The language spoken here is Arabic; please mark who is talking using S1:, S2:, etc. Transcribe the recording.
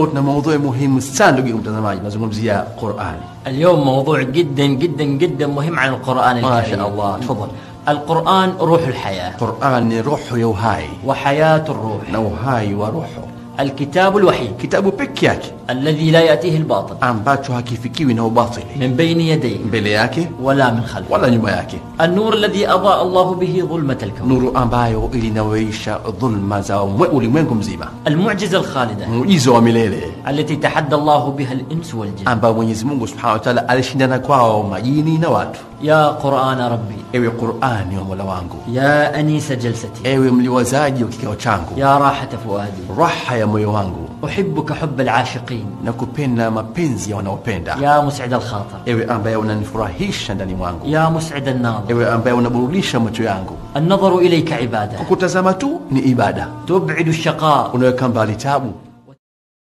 S1: قلنا موضوع مهم السان لقي أمتنا ماي نزوم قرآن
S2: اليوم موضوع جدا جدا جدا مهم عن القرآن الكريم.
S1: ما شاء الله. تفضل.
S2: القرآن روح الحياة.
S1: القرآن روح يوهاي.
S2: وحياة الروح.
S1: نوهاي وروحه.
S2: الكتاب الوحيد.
S1: كتاب بكياك.
S2: الذي لا يأتيه الباطل.
S1: عم باتشو هاكي فيكي وينه باطل
S2: من بين يديه.
S1: بلياك
S2: ولا من خلفه.
S1: ولا نباياك
S2: النور الذي أضاء الله به ظلمة الكون.
S1: نور عم بايو إلي نويشا ظلمة زاوم وقولي منكم زيما
S2: المعجزة الخالدة.
S1: مؤيزة وميليلة
S2: التي تحدى الله بها الإنس والجن.
S1: عم باو ونزمونه سبحانه وتعالى ألشي نانا كواهو مجيني نواتو.
S2: يا قرآن ربي.
S1: أيوة قرآن يوم ولوانكو
S2: يا أنيس جلستي.
S1: أيوة ملي وزادي وكيكو
S2: يا راحة فؤادي.
S1: راحة يا ميوانكو
S2: أحبك حب العاشقين.
S1: المتقين. نكوبين ما بينزي وأنا وبيندا
S2: يا مسعد الخاطر.
S1: ايوي امبا يونا نفرحيش ndani mwangu.
S2: يا مسعد الناظر.
S1: ايوي امبا يونا بوليشا macho yangu.
S2: النظر إليك عبادة.
S1: كوكوتازاما تو ni ibada.
S2: تبعد الشقاء.
S1: Unaweka mbali taabu